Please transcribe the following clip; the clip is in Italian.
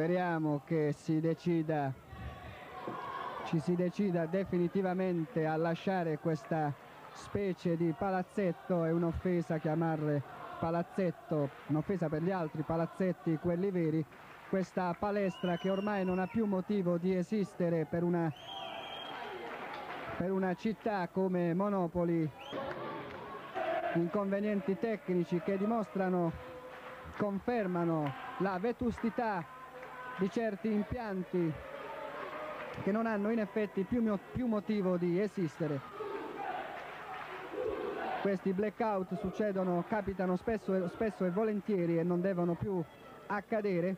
speriamo che si decida ci si decida definitivamente a lasciare questa specie di palazzetto. È un'offesa chiamarle palazzetto un'offesa per gli altri palazzetti quelli veri. Questa palestra che ormai non ha più motivo di esistere per una per una città come Monopoli. Inconvenienti tecnici che dimostrano confermano la vetustità di certi impianti che non hanno in effetti più, più motivo di esistere. Questi blackout succedono, capitano spesso, spesso e volentieri e non devono più accadere